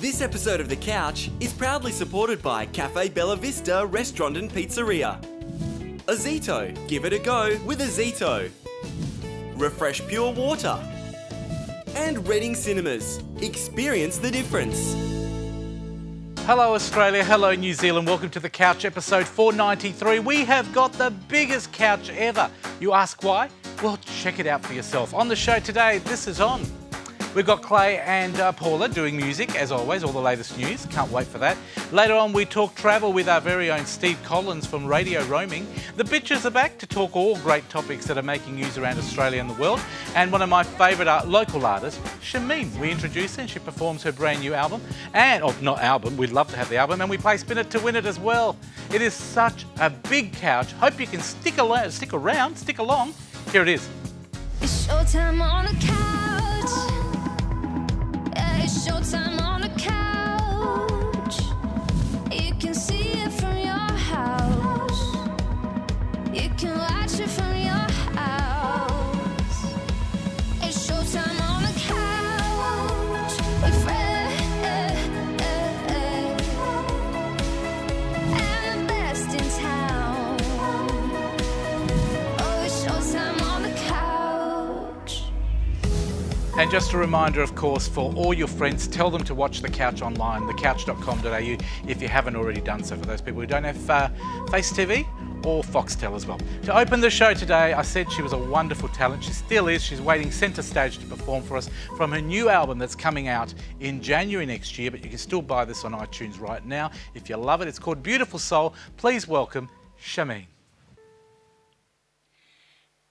This episode of The Couch is proudly supported by Cafe Bella Vista Restaurant and Pizzeria. Ozito, give it a go with Ozito. Refresh Pure Water. And Reading Cinemas, experience the difference. Hello, Australia. Hello, New Zealand. Welcome to the Couch episode 493. We have got the biggest couch ever. You ask why? Well, check it out for yourself. On the show today, this is on. We've got Clay and uh, Paula doing music, as always, all the latest news. Can't wait for that. Later on, we talk travel with our very own Steve Collins from Radio Roaming. The bitches are back to talk all great topics that are making news around Australia and the world. And one of my favourite art, local artists, Shameem. We introduce her and she performs her brand new album. And, oh, not album, we'd love to have the album. And we play Spin It to win it as well. It is such a big couch. Hope you can stick, al- stick around, stick along. Here it is. You can And just a reminder, of course, for all your friends, tell them to watch The Couch online, thecouch.com.au, if you haven't already done so, for those people who don't have uh, Face TV or Foxtel as well. To open the show today, I said she was a wonderful talent. She still is. She's waiting centre stage to perform for us from her new album that's coming out in January next year, but you can still buy this on iTunes right now. If you love it, it's called Beautiful Soul. Please welcome Shameem.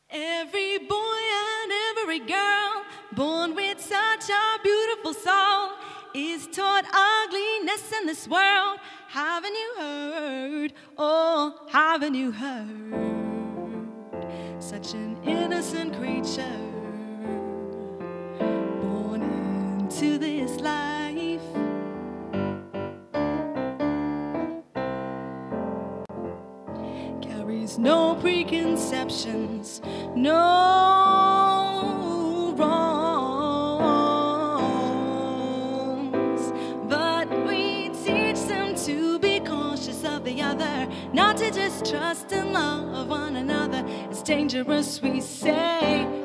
Every boy and every girl born with such a beautiful soul is taught ugliness in this world. Haven't you heard? Oh, haven't you heard? Such an innocent creature born into this life. carries no preconceptions, no not to just trust and love one another. It's dangerous, we say.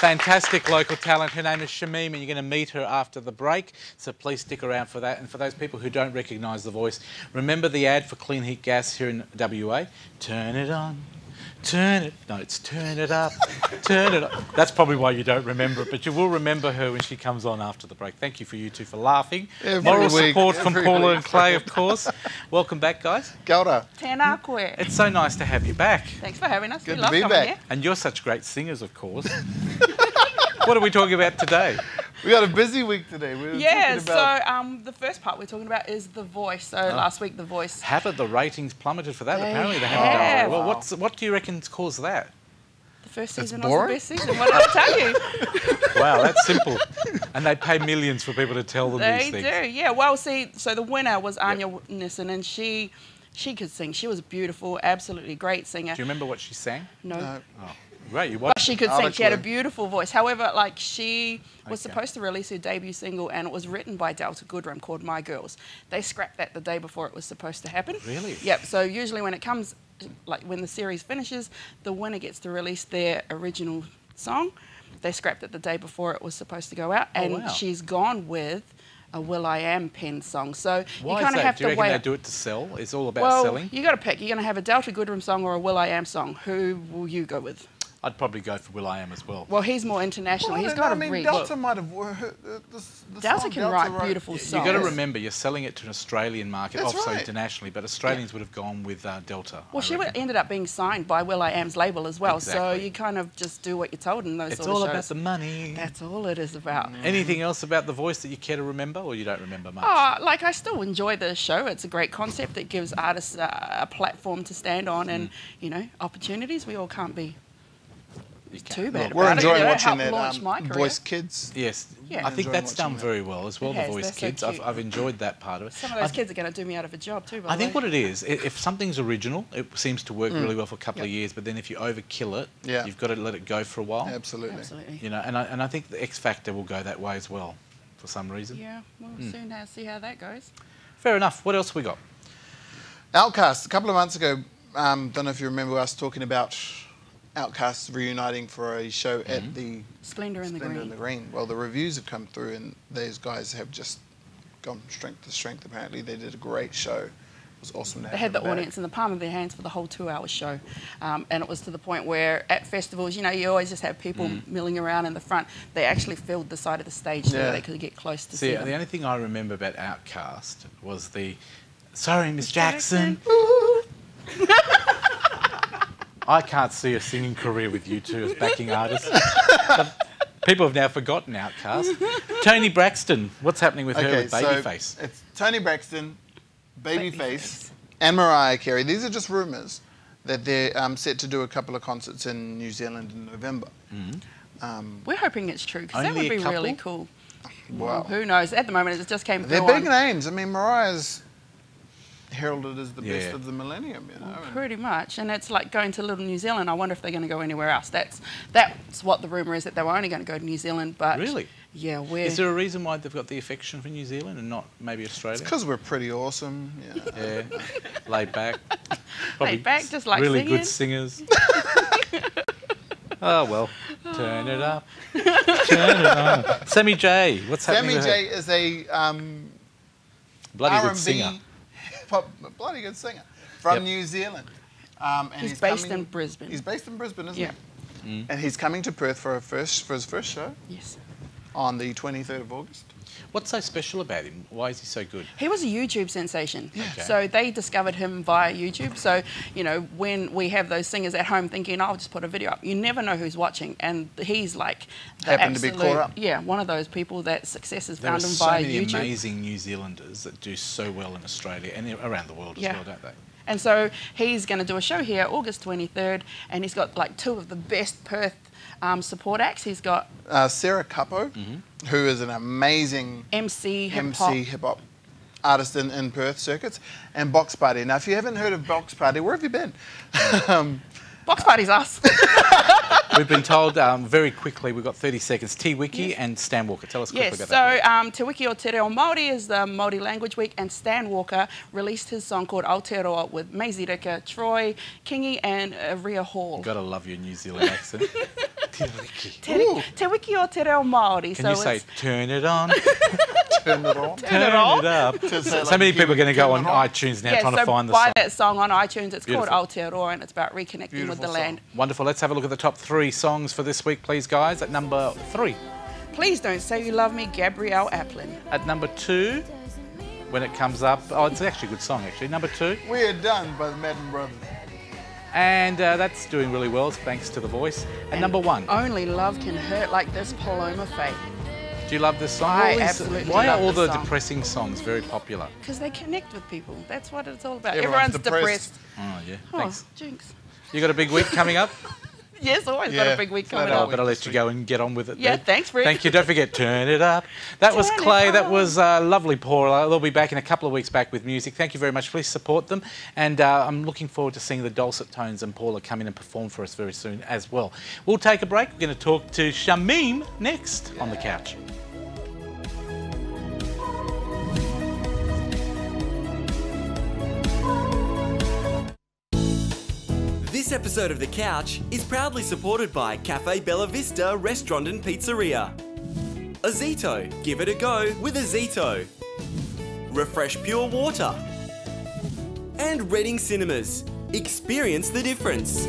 Fantastic local talent. Her name is Shameem, and you're going to meet her after the break. So please stick around for that. And for those people who don't recognise the voice, remember the ad for Clean Heat Gas here in WA? Turn it on. Turn it. No, it's turn it up. Turn it up. That's probably why you don't remember it, but you will remember her when she comes on after the break. Thank you for you two for laughing. Every Moral week, support from every Paula week. and Clay, of course. Welcome back, guys. Kia ora. It's so nice to have you back. Thanks for having us. Good we to love be coming back. here. And you're such great singers, of course. what are we talking about today? We got a busy week today. We were Yeah, talking about so um, the first part we're talking about is The Voice. So last week, The Voice. Haven't the ratings plummeted for that? They Apparently they haven't done very have. well. What's, what do you reckon's caused that? The first season was the best season. What did I tell you? Wow, that's simple. and they pay millions for people to tell them they these do, yeah. Well, see, so the winner was Anya Nissen, and she she could sing. She was a beautiful, absolutely great singer. Do you remember what she sang? no. No. Right, you But she could sing. She had a beautiful voice. However, like she was Okay. supposed to release her debut single, and it was written by Delta Goodrem called "My Girls." They scrapped that the day before it was supposed to happen. Really? Yep. So usually when it comes, like when the series finishes, the winner gets to release their original song. They scrapped it the day before it was supposed to go out, oh, and Oh, wow. she's gone with a "Will I Am" pen song. So Why you kind of have Do you to reckon wait. they do it to sell? It's all about well, selling? you got to pick. You're going to have a Delta Goodrem song or a "Will I Am" song. Who will you go with? I'd probably go for Will I Am as well. Well, he's more international. Well, I He's don't got know, a I mean, reach. Delta might have. wor- uh, this- the Delta song can write wrote- beautiful You've got to remember, you're selling it to an Australian market, That's also right. internationally, but Australians would have gone with uh, Delta. Well, I she reckon. ended up being signed by Will I Am's label as well. So you kind of just do what you're told in those sorts of It's sort all of about the money. That's all it is about. Anything else about the voice that you care to remember, or you don't remember much? Oh, like I still enjoy the show. It's a great concept. It gives artists a, a platform to stand on, and Mm. you know, opportunities. We all can't be You can't. too bad We're about it. enjoying You know, watching that um. Voice Kids. Yes, Yeah. I think that's done that. very well as well. It the has, voice that's so kids, I've. I've enjoyed that part of it. Some of those th- kids are going to do me out of a job too. By I the think what it is, i- if something's original, it seems to work really well for a couple of years. But then if you overkill it, Yeah. you've got to let it go for a while. Absolutely. Absolutely. You know, and I, and I think the X Factor will go that way as well, for some reason. Yeah. We'll Hmm. soon have, see how that goes. Fair enough. What else we got? OutKast. A couple of months ago, um, don't know if you remember us talking about OutKasts reuniting for a show Mm-hmm. at the Splendor in the Splendor green. in the Green. Well, the reviews have come through, and those guys have just gone strength to strength. Apparently, they did a great show. It was awesome to have They had the back. audience in the palm of their hands for the whole two-hour show, um, and it was to the point where at festivals, you know, you always just have people Mm. milling around in the front. They actually filled the side of the stage so Yeah. that they could get close to see, See, them. the only thing I remember about OutKast was the, sorry, Miss Jackson. I can't see a singing career with you two as backing artists. People have now forgotten OutKast. Toni Braxton, what's happening with her Okay, with so Babyface? it's Toni Braxton, Babyface, Babyface. and Mariah Carey. These are just rumours that they're um, set to do a couple of concerts in New Zealand in November. Mm-hmm. Um, We're hoping it's true because that would be really couple? cool. wow. Who knows? At the moment, it just came They're big on- names. I mean, Mariah's heralded as the Yeah. best of the millennium, you know. and- Pretty much, and it's like going to Little New Zealand. I wonder if they're going to go anywhere else. That's that's what the rumor is that they were only going to go to New Zealand. But Really? yeah, we're Is there a reason why they've got the affection for New Zealand and not maybe Australia? It's Because we're pretty awesome. You know. Yeah, laid back. Probably back, just like really singing. good singers. oh well, turn it up, turn it up. Sammy J, what's happening? Sammy J is a um, bloody R&B good singer. Pop, bloody good singer from Yep. New Zealand. Um, and He's based coming- in Brisbane. He's based in Brisbane, isn't Yeah. he? And he's coming to Perth for a first for his first show yes. on the 23rd of August. What's so special about him? Why is he so good? He was a YouTube sensation. Okay. So they discovered him via YouTube. So, you know, when we have those singers at home thinking, oh, I'll just put a video up, you never know who's watching. And he's like, the Happened to be caught up. Yeah, one of those people that success has There are found him so via many YouTube. amazing New Zealanders that do so well in Australia and around the world as Yeah. well, don't they? And so he's going to do a show here August 23rd, and he's got like two of the best Perth um, support acts. He's got Uh, Sarah Capo, Mm-hmm. who is an amazing MC hip hop. MC hip hop artist in, in Perth circuits, and Box Party. Now, if you haven't heard of Box Party, where have you been? um, Box Party's us. We've been told um, very quickly, we've got 30 seconds. Te Wiki Yes. and Stan Walker. Tell us quickly yes, about so that. um, Te Wiki o Te Reo Māori is the Māori Language Week, and Stan Walker released his song called Aotearoa with Maisie Rika, Troy, Kingi, and uh, Ria Hall. You've got to love your New Zealand accent. Te Riki. Te, te wiki o te reo Māori. Can so you say, turn it on, Turn it on. turn it on? it up? So, so like, many people are going to go on on. iTunes now yeah, trying so to find the buy song. that song on iTunes. It's Beautiful. called Aotearoa and it's about reconnecting with the song. land. Wonderful. Let's have a look at the top three songs for this week, please, guys. At number three. Please don't say you love me, Gabrielle Aplin. At number two, when it comes up, oh, it's actually a good song, actually. Number two. We are done by the Madden Brothers. And uh, that's doing really well, thanks to the voice. And, number one. Only love can hurt like this Paloma Faith. Do you love this song? I All these- absolutely Why are all the song. depressing songs very popular? Because they connect with people. That's what it's all about. Everyone's Everyone's depressed. depressed. Oh, yeah. Oh, Thanks. jinx. You got a big week coming up? Yes, always got a big week coming up. better let you go and get on with it. Yeah, then. thanks, Rick. Thank you. Don't forget, turn it up. That was Turn it Clay. That was uh, lovely, Paula. They'll be back in a couple of weeks back with music. Thank you very much. Please support them. And uh, I'm looking forward to seeing the dulcet tones and Paula come in and perform for us very soon as well. We'll take a break. We're going to talk to Shameem next on the couch. This episode of The Couch is proudly supported by Cafe Bella Vista Restaurant and Pizzeria. Ozito, give it a go with Ozito. Refresh Pure Water. And Reading Cinemas, experience the difference.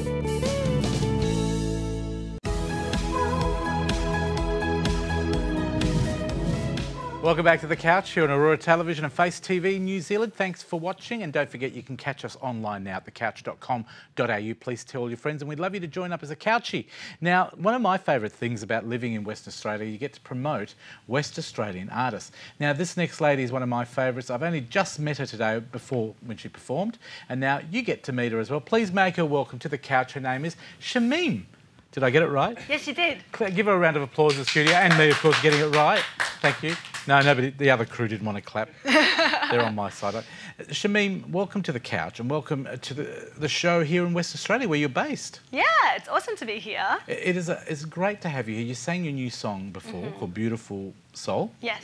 Welcome back to the couch here on Aurora Television and Face TV New Zealand. Thanks for watching, and don't forget you can catch us online now at thecouch.com.au. Please tell all your friends, and we'd love you to join up as a couchie. Now, one of my favourite things about living in West Australia, you get to promote West Australian artists. Now, this next lady is one of my favourites. I've only just met her today before when she performed, and now you get to meet her as well. Please make her welcome to the couch. Her name is Shameem. Did I get it right? Yes, you did. Give her a round of applause in the studio, and me, of course, getting it right. Thank you. No, nobody. The other crew didn't want to clap. They're on my side. Uh, Shameem, welcome to the couch, and welcome uh, to the, the show here in West Australia, where you're based. Yeah, it's awesome to be here. I- It is. A, it's great to have you here. You sang your new song before called "Beautiful Soul." Yes.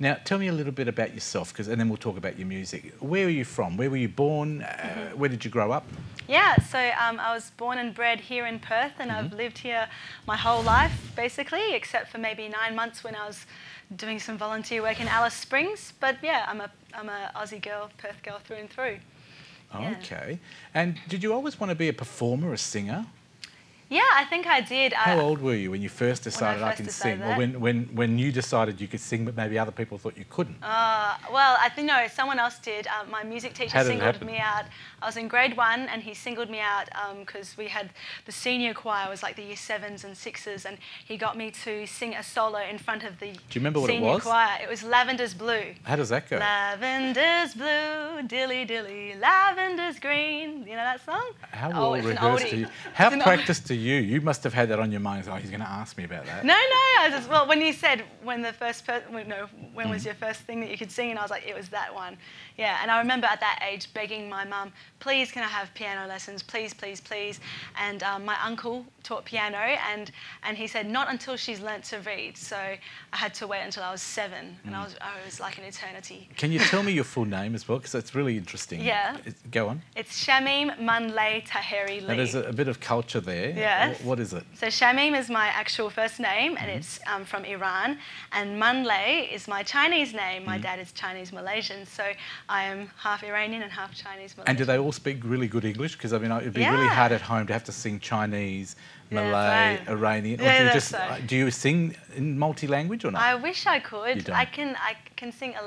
Now, tell me a little bit about yourself, because, and then we'll talk about your music. Where are you from? Where were you born? Uh, where did you grow up? Yeah, so um, I was born and bred here in Perth, and I've lived here my whole life, basically, except for maybe nine months when I was doing some volunteer work in Alice Springs. But yeah, I'm a I'm a Aussie girl, Perth girl through and through. Yeah. Okay. And did you always want to be a performer, a singer? Yeah, I think I did. I, How old were you when you first decided I first can decided sing? Or when, when, when you decided you could sing, but maybe other people thought you couldn't? Uh, well, I think no, someone else did. Uh, my music teacher How did it singled me out. I was in grade one, and he singled me out because we had the senior choir was like the year sevens and sixes, and he got me to sing a solo in front of the you remember what it senior was? choir. It was Lavender's Blue. How does that go? Lavender's blue, dilly dilly, lavender's green. You know that song? How Oh, well rehearsed are you? How practiced are you? You must have had that on your mind. Oh, he's going to ask me about that. No, no. I just well, when you said when the first per- when, no, when Mm. was your first thing that you could sing, and I was like, it was that one. Yeah, and I remember at that age begging my mum, please, can I have piano lessons? Please, please, please. And um, my uncle taught piano, and and he said not until she's learnt to read. So I had to wait until I was seven, and Mm. I was I was like an eternity. Can you tell me your full name as well? Because it's really interesting. Yeah. Go on. It's Shameem Munlay Taheri Lee. Now, there's a, a bit of culture there. Yes. Wh- What is it? So Shameem is my actual first name, Mm-hmm. and it's um, from Iran. And Munlay is my Chinese name. Mm-hmm. My dad is Chinese Malaysian, so I am half Iranian and half Chinese Malaysian. And do they all speak really good English? Because I mean, it'd be really hard at home to have to sing Chinese, Malay, right. Iranian. Yeah, or do you that's just uh, do you sing in multi-language or not? I wish I could. I can. I can sing a,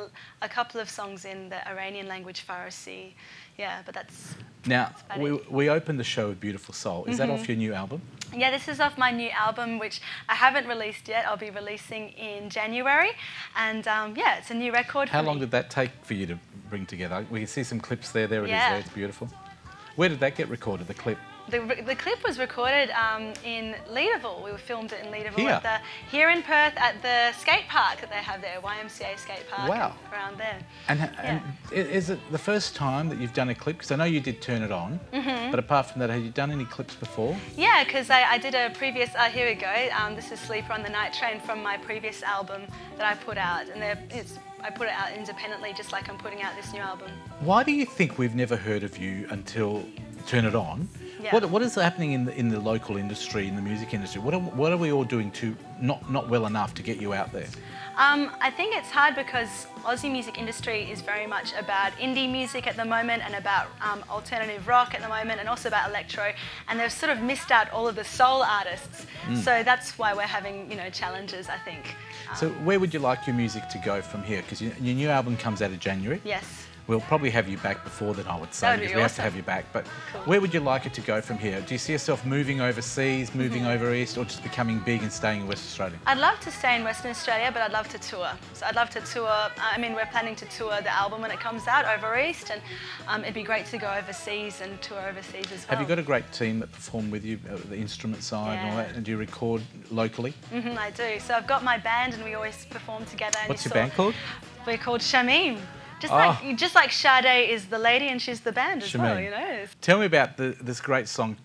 a couple of songs in the Iranian language, Farsi. Yeah, but that's now we, it. we opened the show with "Beautiful Soul." Is that Mm-hmm. off your new album? Yeah, this is off my new album, which I haven't released yet. I'll be releasing in January, and um, yeah, it's a new record. How long me. did that take for you to bring together? We can see some clips there. There it is. Yeah. There, it's beautiful. Where did that get recorded? The clip. The, the clip was recorded um, in Leederville. We filmed it in Leederville Here? at the here in Perth at the skate park that they have there, YMCA skate park. Wow. Around there. And, and is it the first time that you've done a clip? Because I know you did Turn It On, Mm-hmm. but apart from that, have you done any clips before? Yeah, because I, I did a previous. Uh, here we go. Um, this is Sleeper on the Night Train from my previous album that I put out, and it's I put it out independently, just like I'm putting out this new album. Why do you think we've never heard of you until Turn It On? Yeah. What, what is happening in the, in the local industry, in the music industry? What are, what are we all doing to not, not well enough to get you out there? Um, I think it's hard because Aussie music industry is very much about indie music at the moment and about um, alternative rock at the moment and also about electro and they've sort of missed out all of the soul artists. Mm. So that's why we're having, you know, challenges, I think. So where would you like your music to go from here? Because your, your new album comes out in January. Yes. We'll probably have you back before then, I would say, That would be because we have to have you back. But Cool. where would you like it to go from here? Do you see yourself moving overseas, moving Mm-hmm. over east, or just becoming big and staying in Western Australia? I'd love to stay in Western Australia, but I'd love to tour. So I'd love to tour. I mean, we're planning to tour the album when it comes out over East, and um, it'd be great to go overseas and tour overseas as well. Have you got a great team that perform with you, uh, the instrument side and all that? And do you record locally? hmm I do. So I've got my band, and we always perform together. What's you your band called? We're called Shameem. Just Oh. like ah. just like Sade is the lady and she's the band as well, you know. Tell me about the, this great song,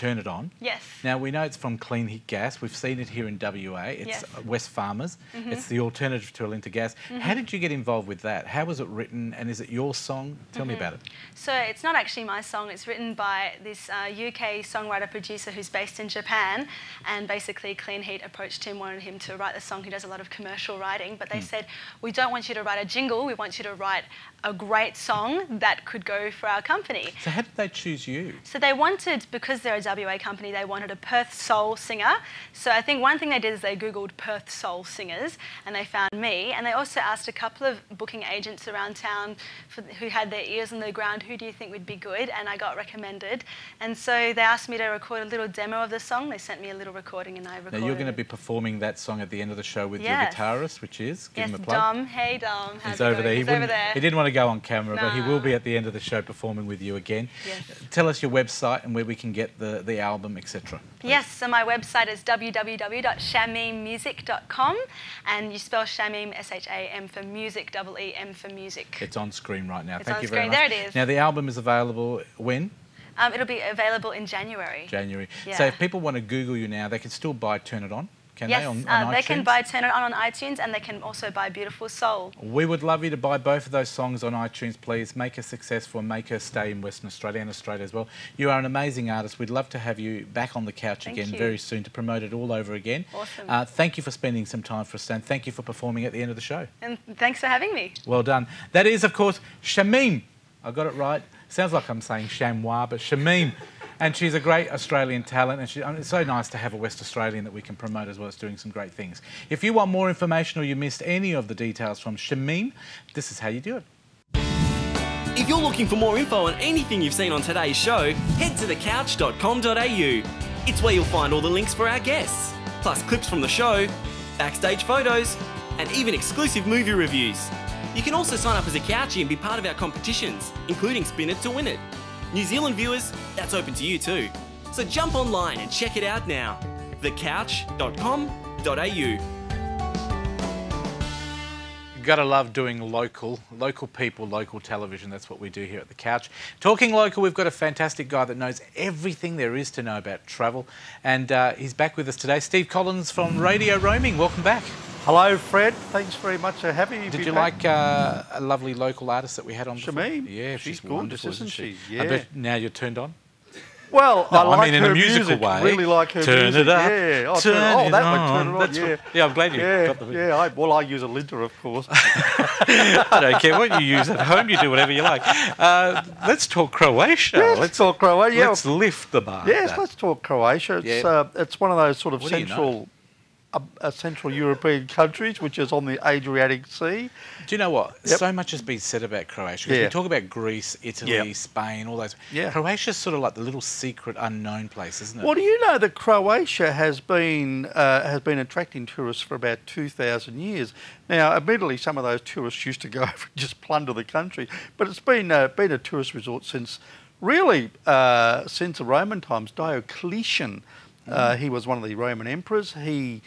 Turn It On. Yes. Now we know it's from Clean Heat Gas. We've seen it here in WA. It's Yes. Wesfarmers. Mhm. It's the alternative to Alinta Gas. How Mhm. did you get involved with that? How was it written? And is it your song? Tell me Mhm. about it. So it's not actually my song. It's written by this uh, UK songwriter producer who's based in Japan, and basically Clean Heat approached him, wanted him to write the song. He does a lot of commercial writing, but they Hmm. said, "We don't want you to write a jingle. We want you to write a great song that could go for our company." So how did they choose you? So they wanted, because they're a WA company, they wanted a Perth soul singer. So I think one thing they did is they Googled Perth soul singers and they found me. And they also asked a couple of booking agents around town for, who had their ears on the ground, who do you think would be good? And I got recommended. And so they asked me to record a little demo of the song. They sent me a little recording and I recorded. Now you're going to be performing that song at the end of the show with Yes. your guitarist, which is give Yes, him a plug. Dom. Hey, Dom. How's He's over there. He, He's over there. he didn't want to go on camera, but he will be at the end of the show performing with you again. Yes. Tell us your website and where we can get the, the album, etc. Yes, so my website is www.shameemmusic.com and you spell Shamim S-H-A-M for music, double E-M for music. It's on screen right now. It's Thank you very screen. much. There it is. Now the album is available when? Um, it'll be available in January. January. Yeah. So if people want to Google you now, they can still buy Turn It On, can yes, they? On, uh, on they can buy Turn It On on iTunes and they can also buy Beautiful Soul. We would love you to buy both of those songs on iTunes, please. Make her successful, make her stay in Western Australia and Australia as well. You are an amazing artist. We'd love to have you back on the couch Thank again you. very soon to promote it all over again. Awesome. Uh, thank you for spending some time for us, and thank you for performing at the end of the show. And thanks for having me. Well done. That is, of course, Shameem. I got it right. Sounds like I'm saying Shamwa, but Shameem. And she's a great Australian talent, and she, mean, it's so nice to have a West Australian that we can promote as well as doing some great things. If you want more information or you missed any of the details from Shameem, this is how you do it. If you're looking for more info on anything you've seen on today's show, head to thecouch.com.au. It's where you'll find all the links for our guests, plus clips from the show, backstage photos, and even exclusive movie reviews. You can also sign up as a couchie and be part of our competitions, including Spin It to Win It. New Zealand viewers, that's open to you too. So jump online and check it out now. thecouch.com.au. Gotta love doing local, local people, local television. That's what we do here at the couch. Talking local, we've got a fantastic guy that knows everything there is to know about travel, and uh, he's back with us today. Steve Collins from Radio Roaming. Welcome back. Hello, Fred. Thanks very much for having me. Did you back. like uh, a lovely local artist that we had on? Shameem? Yeah, She's she's, gorgeous, isn't she? she? I Yeah. bet now you're turned on. Well, No, I I like mean in her a musical music. way. Really like her Turn music. it up. Yeah, oh, Turn oh, it that one. on. Turn it on. That's yeah. what- yeah, I'm glad you yeah, got the- Yeah, I, well, I use Alinta, of course. I don't care what you use at home. You do whatever you like. Uh, let's talk Croatia. Yes, let's talk Croatia. Let's lift the bar. Yes, let's talk Croatia. It's Yeah. uh, it's one of those sort of What do you know? central, uh, uh, central European countries, which is on the Adriatic Sea. Do you know what? Yep. So much has been said about Croatia. Yeah. We talk about Greece, Italy, Yeah. Spain, all those. Yeah. Croatia's sort of like the little secret unknown place, isn't it? Well, do you know that Croatia has been uh, has been attracting tourists for about two thousand years? Now, admittedly, some of those tourists used to go over and just plunder the country, but it's been uh, been a tourist resort since really uh, since the Roman times. Diocletian, uh, he was one of the Roman emperors. He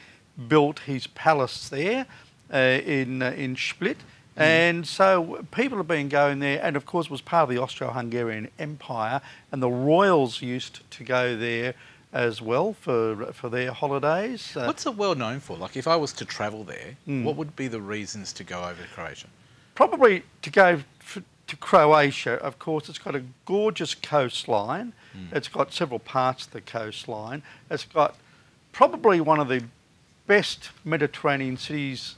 built his palace there uh, in uh, in Split. And so people have been going there, and of course, it was part of the Austro-Hungarian Empire, and the royals used to go there as well for for their holidays. Uh, What's it well known for? Like, if I was to travel there, Mm. what would be the reasons to go over to Croatia? probably to go f- to Croatia, of course, it's got a gorgeous coastline. Hmm. It's got several parts of the coastline. It's got probably one of the best Mediterranean cities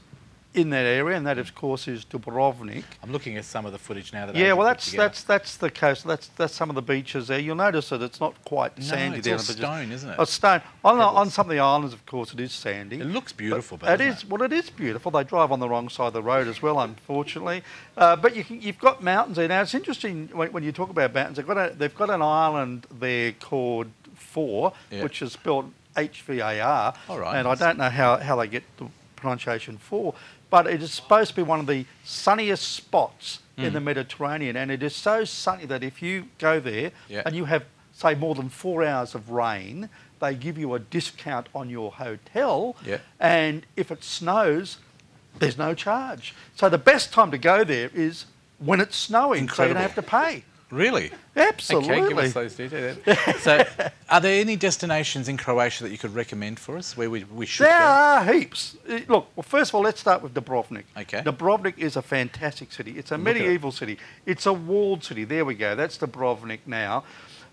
in that area, and that, of course, is Dubrovnik. I'm looking at some of the footage now that Yeah, well, that's that's that's the coast. That's that's some of the beaches there. You'll notice that it's not quite No, sandy it's all stone, isn't it? Oh, stone. On, on some of the islands, of course, it is sandy. It looks beautiful, but it doesn't it? Well, it is beautiful. They drive on the wrong side of the road as well, unfortunately. Uh, but you can, you've got mountains there. Now it's interesting when, when you talk about mountains. They've got a, they've got an island there called Hvar, Yeah. which is spelled H V A R. All right. And I don't know how, how they get the pronunciation for, but it is supposed to be one of the sunniest spots Hmm. in the Mediterranean, and it is so sunny that if you go there Yeah. and you have say more than four hours of rain, they give you a discount on your hotel. Yeah. And if it snows, there's no charge. So the best time to go there is when it's snowing, so you don't have to pay. Really? Absolutely. Okay, give us those details. so, are there any destinations in Croatia that you could recommend for us where we, we should There go? are heaps. Uh, Look, well, first of all, let's start with Dubrovnik. Okay. Dubrovnik is a fantastic city. It's a Look at it. medieval city. It's a walled city. There we go. That's Dubrovnik now.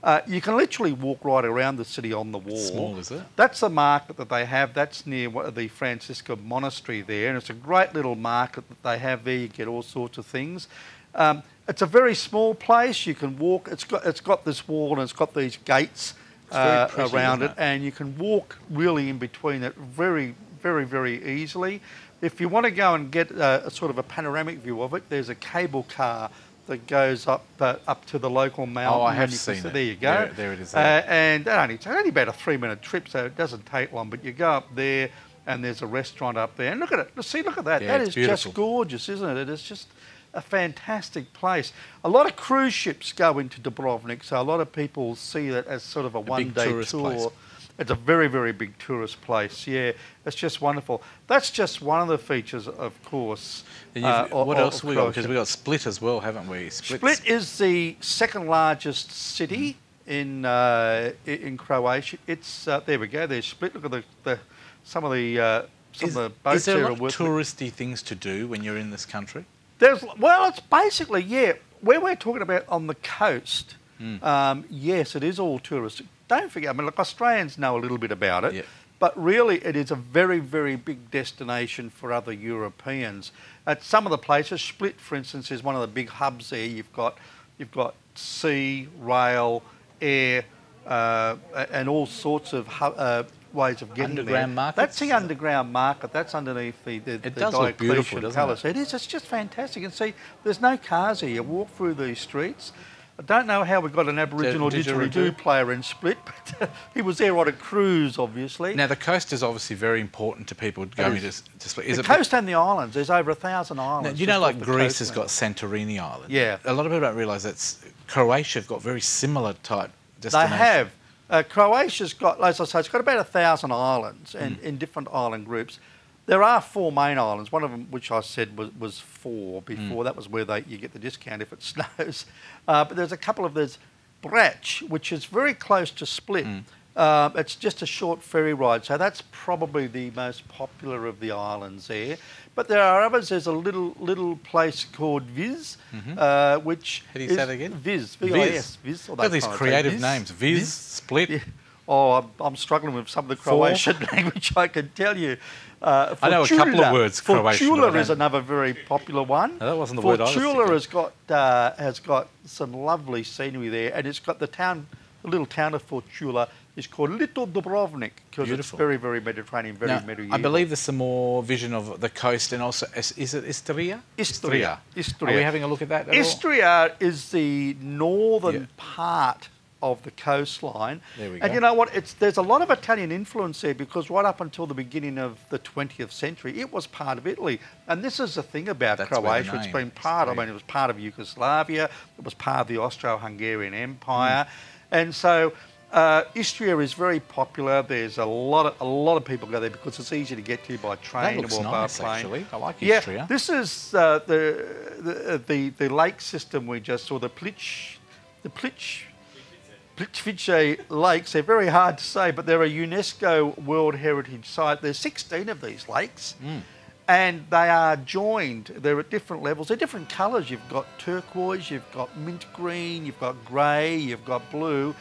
Uh, you can literally walk right around the city on the wall. Small, is it? That's the market that they have. That's near the Franciscan monastery there, and it's a great little market that they have there. You get all sorts of things. Um, it's a very small place. You can walk. It's got it's got this wall and it's got these gates uh, pretty, around it, it? and you can walk really in between it very, very, very easily. If you want to go and get a, a sort of a panoramic view of it, there's a cable car that goes up uh, up to the local mountain. Oh, I have can seen see- it. There you go. There- there it is Uh, and that only, it's only about a three minute trip, so it doesn't take long. But you go up there, and there's a restaurant up there, and look at it. See, look at that. Yeah, that is beautiful. just gorgeous, isn't it? It is just a fantastic place. A lot of cruise ships go into Dubrovnik, so a lot of people see that as sort of a, one day tour. place. It's a very, very big tourist place. Yeah, it's just wonderful. That's just one of the features, of course. And uh, what else of have we got? Because we got Split as well, haven't we? Split is the second largest city in uh, in Croatia. It's uh, there we go. There's Split. Look at the, the some of the uh, some Is, of the boats is there there a are lot of worth. touristy things to do when you're in this country? There's well, it's basically yeah. Where we're talking about on the coast, Hmm. um, yes, it is all touristic. Don't forget, I mean, look, Australians know a little bit about it, Yeah. but really, it is a very, very big destination for other Europeans. At some of the places, Split, for instance, is one of the big hubs there. You've got, you've got sea, rail, air, uh, and all sorts of uh, ways of getting Underground there. That's the underground market. That's underneath the, the, It the does look beautiful, doesn't Palace. it? It is. It's just fantastic. And see, there's no cars here. You walk through these streets. I don't know how we got an Aboriginal didgeridoo? didgeridoo player in Split, but he was there on a cruise, obviously. Now, the coast is obviously very important to people going to, to Split. Is the coast and the islands. There's over a thousand islands. Now, you know, like Greece has got Santorini Island? Yeah. A lot of people don't realise that Croatia have got very similar type They have. Uh, Croatia's got, as I say, it's got about a thousand islands and Mm. in different island groups. There are Hvar main islands. One of them, which I said was, was four Mm. before, that was where they you get the discount if it snows. Uh, but there's a couple of there's Brač, which is very close to Split. Mm. Uh, it's just a short ferry ride, so that's probably the most popular of the islands there. But there are others. There's a little little place called Vis, uh, which Mm-hmm. How do you is say that again? Vis, Vis. V-I-S, Vis. or Look at these try and say creative Vis. names. Vis, Split. Yeah. Oh, I'm, I'm struggling with some of the. Croatian language, I can tell you. Uh, I know a couple of words Croatian, but I Fortuna is another very popular one. No, that wasn't the word I was has got uh, has got some lovely scenery there, and it's got the town, the little town of Fortuna is called Little Dubrovnik because it's very, very Mediterranean, very Now, medieval. I believe there's some more vision of the coast and also, is, is it Istria? Istria. Istria. Are we having a look at that at all? Istria is the northern Yeah. part of the coastline. There we go. And you know what? It's there's a lot of Italian influence there because right up until the beginning of the 20th century, it was part of Italy. And this is the thing about That's Croatia. It's been part. I mean, it was part of Yugoslavia. It was part of the Austro-Hungarian Empire, Hmm. and so. Uh, Istria is very popular. There's a lot of a lot of people go there because it's easy to get to by train looks or by nice, plane. actually. I like yeah, Istria. This is uh, the, the the the lake system we just saw. The Plitch, the Plitch, Plitvice lakes. They're very hard to say, but they're a UNESCO World Heritage Site. There's 16 of these lakes, Hmm. and they are joined. They're at different levels. They're different colours. You've got turquoise, you've got mint green, you've got grey, you've got blue,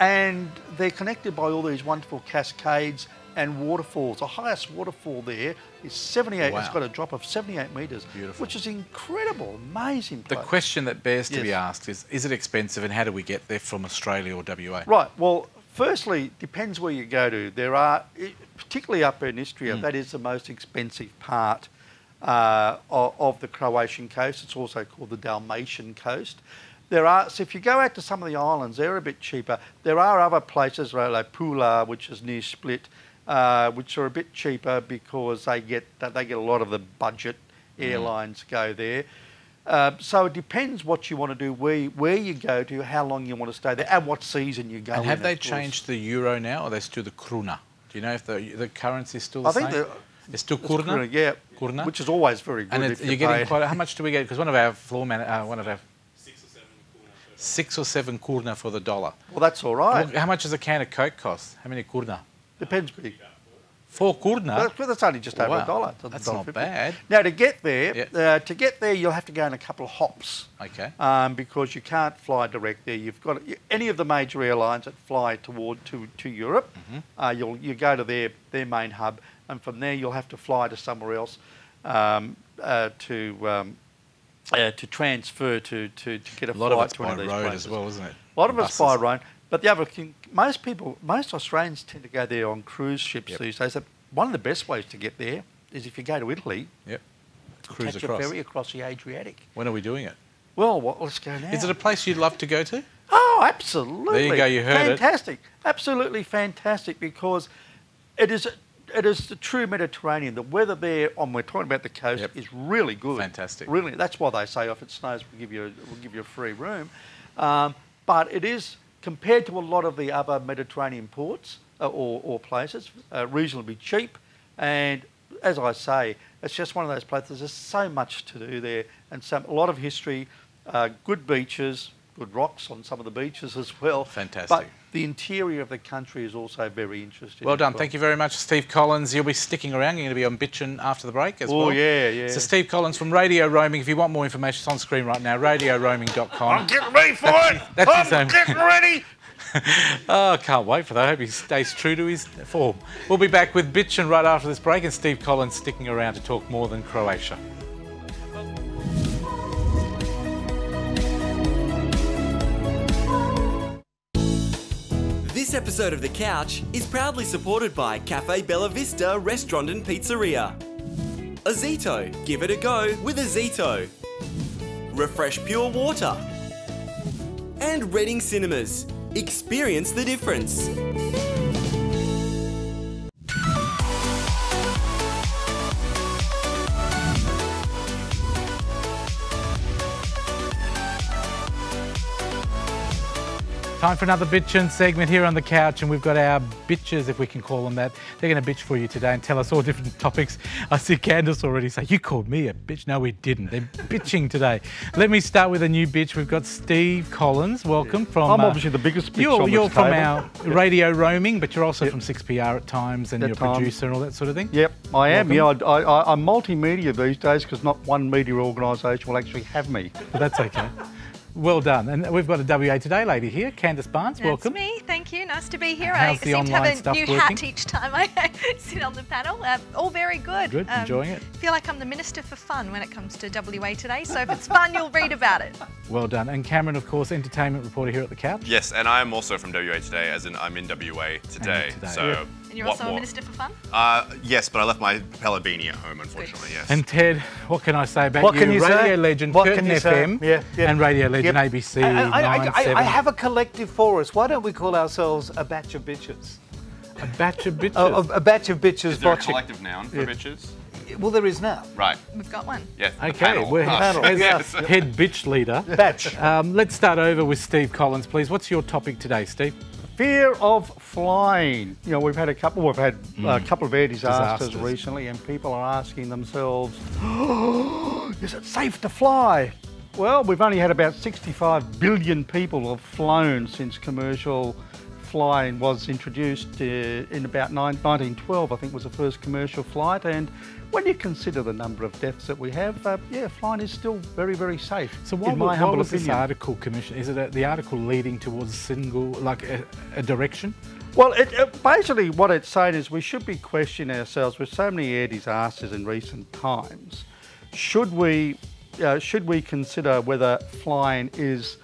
and they're connected by all these wonderful cascades and waterfalls. The highest waterfall there is 78. Wow. It's got a drop of 78 metres, Beautiful. which is incredible, amazing. The question that bears to be asked is: Is it expensive, and how do we get there from Australia or WA? Right. Well, firstly, depends where you go to. There are, particularly up in Istria, Mm. that is the most expensive part uh, of, of the Croatian coast. It's also called the Dalmatian coast. There are, so if you go out to some of the islands, they're a bit cheaper. There are other places like like Pula, which is near Split, uh, which are a bit cheaper because they get that they get a lot of the budget Mm. airlines go there. Uh, so it depends what you want to do, where where you go to, how long you want to stay there, and what season you go. And have of they changed the euro now, or are they still the krona? Do you know if the the currency is still the I think same? the- it's still. Kurna, yeah, Kurna? which is always very good. and you you're getting quite. How much do we get? Because one of our floor man, uh, one of our six or seven kurna for the dollar. Well, that's all right. Well, How much does a can of Coke cost? How many kurna? Depends. Pretty. Four kurna. That's, that's only just over Wow, a dollar. That's not fifty. bad. Now to get there, Yeah. uh, to get there, you'll have to go in a couple of hops. Okay. Um, because you can't fly direct there. You've got any of the major airlines that fly toward to, to Europe. Mm-hmm. Uh, you'll you go to their their main hub, and from there you'll have to fly to somewhere else um, uh, to um, uh, to transfer to, to, to get a, A lot of flight it's to one of these road places. as well, isn't it? A lot of it's by road. But the other thing, most people, most Australians tend to go there on cruise ships Yep. these days. So One of the best ways to get there is if you go to Italy, Yep. Cruise catch across. a ferry across the Adriatic. When are we doing it? Well, what, let's go now. Is it a place you'd love to go to? Oh, absolutely. There you go, you heard it. fantastic. Absolutely fantastic because it is it is the true Mediterranean. The weather there, on we're talking about the coast, Yep. is really good. Fantastic. Really, that's why they say if it snows, we'll give you a, we'll give you a free room. Um, but it is compared to a lot of the other Mediterranean ports uh, or, or places, uh, reasonably cheap. And as I say, it's just one of those places. There's so much to do there, and some a lot of history, uh, good beaches, good rocks on some of the beaches as well. Fantastic. But the interior of the country is also very interesting. Well as done. Thank you very much, Steve Collins. You'll be sticking around. You're going to be on Bitchin after the break as Oh, well. Oh, yeah, yeah. So Steve Collins from Radio Roaming. If you want more information, it's on screen right now. RadioRoaming.com. I'm getting ready for it. That's his own. ready. Oh, can't wait for that. I hope he stays true to his form. We'll be back with Bitchin right after this break, and Steve Collins sticking around to talk more than Croatia. This episode of The Couch is proudly supported by Cafe Bella Vista Restaurant and Pizzeria. Ozito, give it a go with Ozito. Refresh Pure Water. And Reading Cinemas, experience the difference. Time for another bitchin segment here on the couch, and we've got our bitches, if we can call them that. They're going to bitch for you today and tell us all different topics. I see Candice already say, You called me a bitch. No, we didn't. They're bitching today. Let me start with a new bitch. We've got Steve Collins. Welcome from. I'm uh, obviously the biggest bitch You're, you're from table. our radio roaming, but you're also from 6PR at times, and you're a producer and all that sort of thing. Yep, I am. Welcome. Yeah, I, I, I'm multimedia these days because not one media organisation will actually have me. But that's okay. Well done. And we've got a WA Today lady here, Candice Barnes. That's welcome. me. Thank you. Nice to be here. How's I the seem to have a new working? hat each time I sit on the panel. Uh, all very good. Good, enjoying it? feel like I'm the minister for fun when it comes to WA today. So if it's fun, you'll read about it. Well done. And Cameron, of course, entertainment reporter here at the couch. Yes, and I'm also from WA today, as in I'm in WA today. today. So, Yeah. And you're what also a minister for fun. Uh, yes, but I left my propeller beanie at home, unfortunately. Yes. And Ted, what can I say about What you? can you radio say? legend, What Curtin can you say? FM, Yeah, yeah. and radio legend Yep. ABC I, I, I, 9, I, I have a collective for us. Why don't we call ourselves a batch of bitches? a batch of bitches. A, a, a batch of bitches Is there a collective noun for Yeah. bitches? Well, there is now. Right. We've got one. Yes. the Okay, panel. we're Ah, Panel, as yes. head bitch leader. Batch. Um, let's start over with Steve Collins, please. What's your topic today, Steve? Fear of flying. You know, we've had a couple. We've had a couple of air disasters, Disasters. recently, and people are asking themselves, "Is it safe to fly?" Well, we've only had about 65 billion people have flown since commercial flying was introduced uh, in about nine, 1912, I think was the first commercial flight. And when you consider the number of deaths that we have, uh, yeah, flying is still very, very safe. So why, in my why humble was this opinion. article commissioned? Is it a, the article leading towards a single, like a, a direction? Well, it, it, basically, what it's saying is we should be questioning ourselves with so many air disasters in recent times. Should we, uh, should we consider whether flying is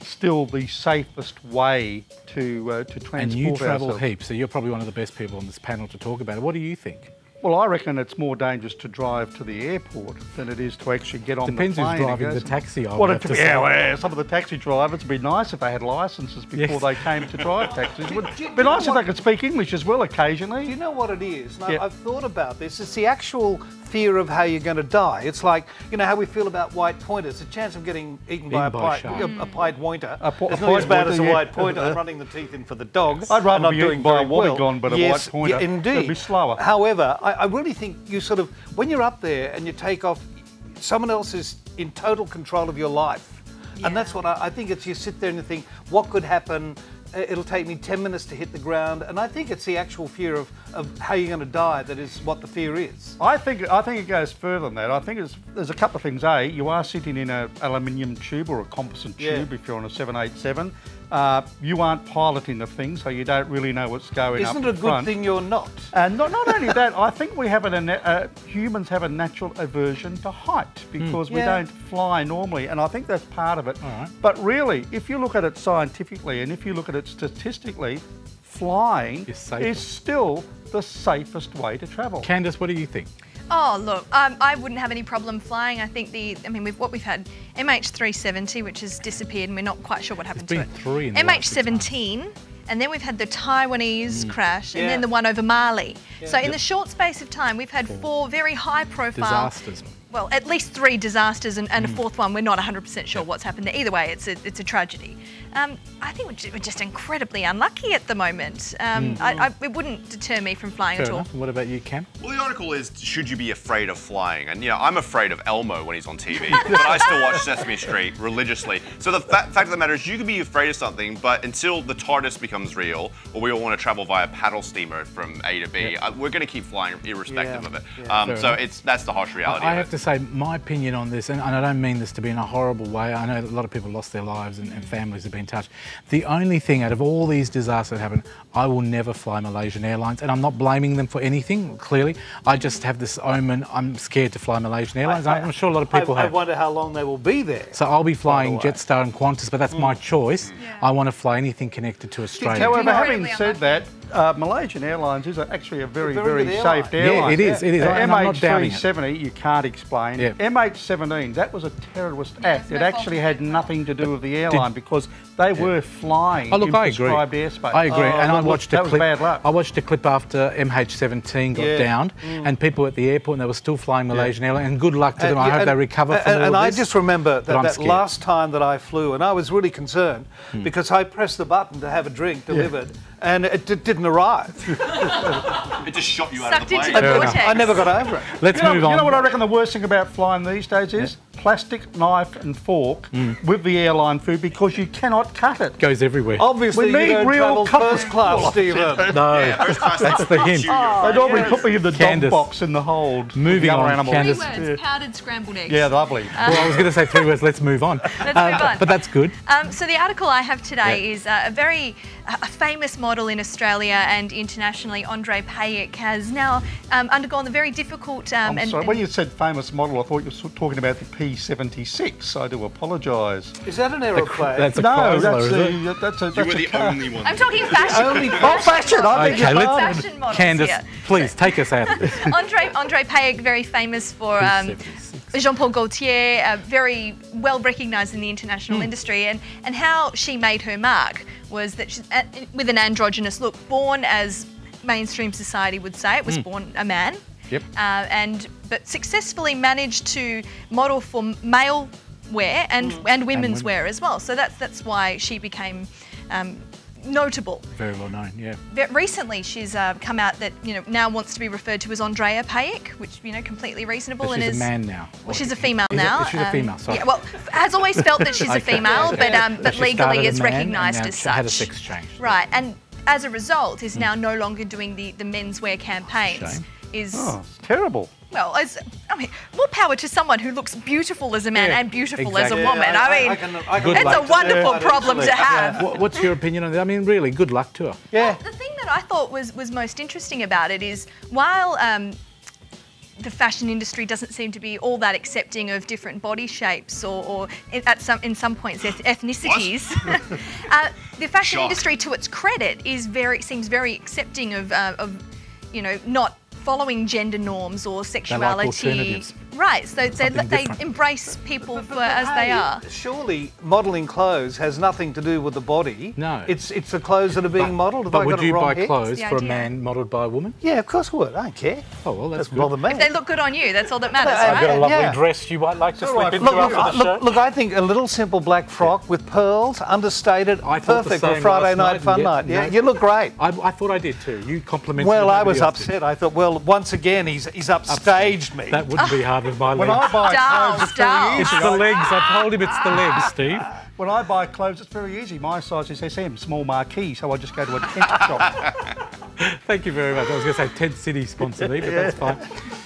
still the safest way to uh, to transport And you travel ourselves? heaps, so you're probably one of the best people on this panel to talk about it. What do you think? Well, I reckon it's more dangerous to drive to the airport than it is to actually get on Depends the who's plane. and driving go the taxi, I Well, would it- have to yeah, say. well, some of the taxi drivers would be nice if they had licences before Yes. they came to drive taxis. It would be know nice if they could speak English as well occasionally. Do you know what it is? And I- Yeah. I've thought about this. It's the actual fear of how you're going to die. It's like, you know, how we feel about white pointers. The chance of getting eaten by a, Eaten by a pied, shark. a, a pied pointer A po- is a not as bad pointer, as a yeah. white pointer. I'm running the teeth in for the dog. I'd rather not be doing by a very well. wobbegong, but a yes, white pointer. Yeah, indeed. It'd be slower. However, I, I really think you sort of, when you're up there and you take off, someone else is in total control of your life. And that's what I, I think it's you sit there and you think, what could happen? Uh, It'll take me 10 minutes to hit the ground. And I think it's the actual fear of, of how you're going to die that is what the fear is. I think I think it goes further than that. I think it's, there's a couple of things. A, you are sitting in an aluminium tube or a composite Yeah. tube if you're on a 787. Uh, you aren't piloting the thing, so you don't really know what's going Isn't up it a good front. thing you're not? And not, not only that, I think we have an, uh, humans have a natural aversion to height because we Yeah. don't fly normally, and I think that's part of it. But really, if you look at it scientifically and if you look at it statistically, flying Is is still the safest way to travel. Candice, what do you think? Oh, look, um, I wouldn't have any problem flying. I think the, I mean, we've, what we've had, MH370, which has disappeared, and we're not quite sure what happened been to it. three in the MH17, and then we've had the Taiwanese Mm. crash, and Yeah. then the one over Mali. So in the short space of time, we've had four very high-profile Disasters. well, at least three disasters and, Mm. a fourth one. We're not 100% sure what's happened there. Either way, it's a, it's a tragedy. Um, I think we're just incredibly unlucky at the moment. Um, I, I, it wouldn't deter me from flying Mm. Fair at all. enough. What about you, Cam? Well, the article is should you be afraid of flying? And you know, I'm afraid of Elmo when he's on TV, but I still watch Sesame Street religiously. So the fa- fact of the matter is, you can be afraid of something, but until the TARDIS becomes real, or we all want to travel via paddle steamer from A to B, uh, we're going to keep flying irrespective Yeah. of it. Yeah. Um, so enough. it's that's the harsh reality. I of have it. to say, my opinion on this, and, and I don't mean this to be in a horrible way. I know a lot of people lost their lives and, and families have been touched. The only thing out of all these disasters that happen, I will never fly Malaysian Airlines, and I'm not blaming them for anything. Clearly, I just have this omen. I'm scared to fly Malaysian Airlines. I, am sure a lot of people I, I wonder how long they will be there. so I'll be flying. Jetstar and Qantas, but that's my mm. choice. I want to fly anything connected to Australia. However, having said that, uh, Malaysian Airlines is actually a very, A very, very good airline. safe Yeah, airline. it is, it is, Uh, and I'm not doubting it. MH370, you can't explain. Yeah. MH17, that was a terrorist act. no It actually had nothing to do with the airline because they were flying Oh, look, in I agree. prescribed airspace. I agree, Oh, and I look, watched that a was clip. bad luck. I watched a clip after MH17 got Yeah. downed, and people at the airport, and they were still flying Malaysian Airlines. And good luck to them. I yeah, hope and- they recover from and, all and of I just remember that, that last time that I flew, and I was really concerned Hmm. because I pressed the button to have a drink delivered, and it d- didn't arrive. It just shot you out of Sucked the into plane. the vortex. I never got over it. Let's You know, move you know what I reckon the worst thing about flying these days is? Plastic knife and fork Mm. with the airline food because you cannot cut it. goes everywhere. Obviously, We you need don't real travel first class, Stephen. no, First class that's the hint. shoot your- They normally put me in the Candice. dog box in the hold. Moving the on, animals. Candice. Three words, powdered scrambled eggs. Yeah, lovely. well, I was going to say three words. Let's move on. Let's Uh, move on. But that's good. Um, so the article I have today Yeah. is uh, a very a famous model in Australia and internationally. Andre Pejić has now um, undergone the very difficult. Um, I'm and, sorry, and- when you said famous model, I thought you were talking about the P76. I do apologise. Is that an aeroplane? That's a No, Chrysler, that's is a, it? that's a, You that's were the car. only one. I'm talking fashion. Only Oh, fashion! I beg Okay, your let's. Fashion models Candice, here. please take us out of this. Andre Andre Pejić, very famous for um, Jean Paul Gaultier, uh, very well recognised in the international industry, and and how she made her mark was that she's uh, with an androgynous look, born as mainstream society would say, it was born a man. Yep. Uh, and but successfully managed to model for male wear and and women's women. wear as well. So that's that's why she became. Um, notable. Very well known, yeah. Recently, she's uh, come out that you know now wants to be referred to as Andrea Pejić, which you know completely reasonable. But and she's is, a man now. Well, she's a female Is it- now. she's a female, sorry. Yeah, well, has always felt that she's a female, but um, So but legally is recognised as such. had a sex change. Right, and as a result, is now no longer doing the the menswear campaigns. Shame. Is Oh, it's terrible. well, as I mean, more power to someone who looks beautiful as a man Yeah, and beautiful exactly. as a woman. Yeah, I, mean, I can, I can it's a to her. wonderful Yeah, problem to absolutely. have. What, what's your opinion on that? I mean, really, good luck to her. Yeah. The thing that I thought was was most interesting about it is while um, the fashion industry doesn't seem to be all that accepting of different body shapes or, or in- at some in some points eth- ethnicities, uh, the fashion Shock. industry, to its credit, is very seems very accepting of uh, of you know not following gender norms or sexuality. alternatives. Right, so they, they embrace people But- for but as they are. Surely modelling clothes has nothing to do with the body. No. It's it's the clothes that are being modelled. Have But would you buy here? clothes the for a man modelled by a woman? Yeah, of course I would. I don't care. Oh, well, that's Doesn't good. bother me. If they look good on you, that's all that matters, I've I've got a lovely Yeah. dress you might like to All slip right. into Look, after look, the look, show. look, I think a little simple black frock with pearls, understated, I perfect for Friday night night, fun night. Yeah, you look great. I, I thought I did too. You complimented me. Well, I was upset. I thought, well, once again, he's he's upstaged me. That wouldn't be hard with my When legs. I buy Dolls, clothes, it's very dolls. It's easy. the legs. I told him it's the legs, Steve. When I buy clothes, it's very easy. My size is SM, small marquee, so I just go to a tent shop. Thank you very much. I was going to say Tent City sponsored me, but that's fine.